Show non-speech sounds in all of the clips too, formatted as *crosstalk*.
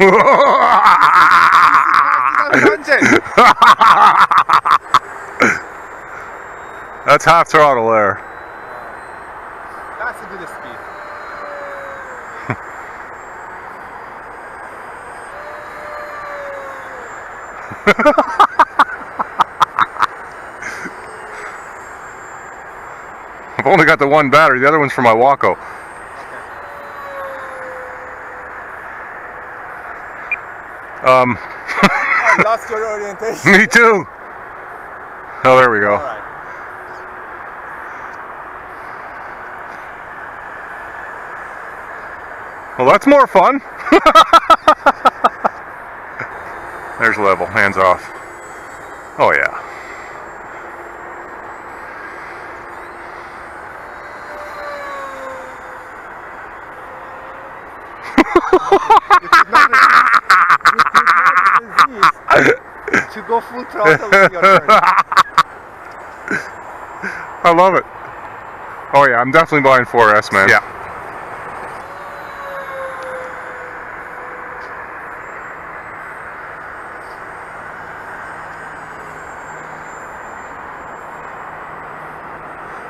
*laughs* That's half throttle there. That's a good speed. *laughs* I've only got the one battery, the other one's for my Waco. Um, I *laughs* lost your orientation. me too. Oh, there we go. Alright. Well, that's more fun. *laughs* There's level, hands off. Oh yeah. *laughs* *laughs* to go full throttle with your turn. *laughs* I love it. Oh yeah, I'm definitely buying 4S, man. Yeah.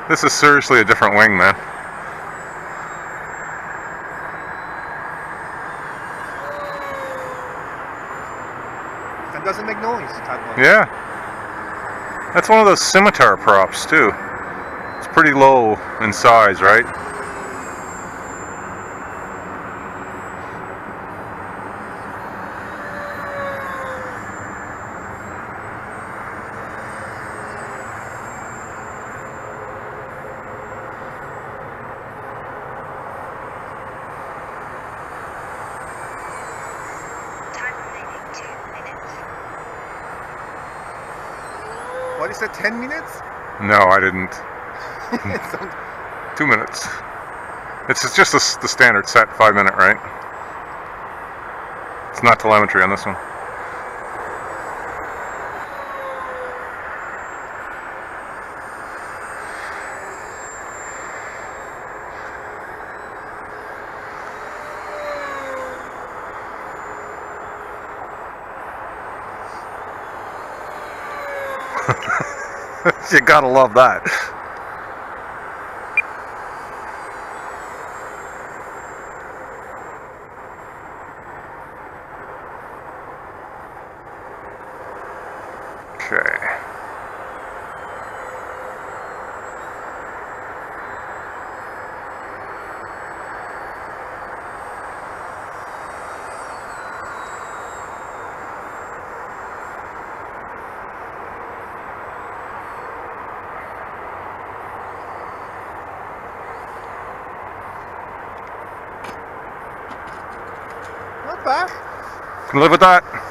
This is seriously a different wing, man. That doesn't make noise. Yeah. That's one of those scimitar props, too. It's pretty low in size, right? What is it, 10 minutes? No, I didn't. *laughs* Hmm. Two minutes. It's just the, the standard set, five minute, right? It's not telemetry on this one. *laughs* you gotta love that. Bad. Can live with that.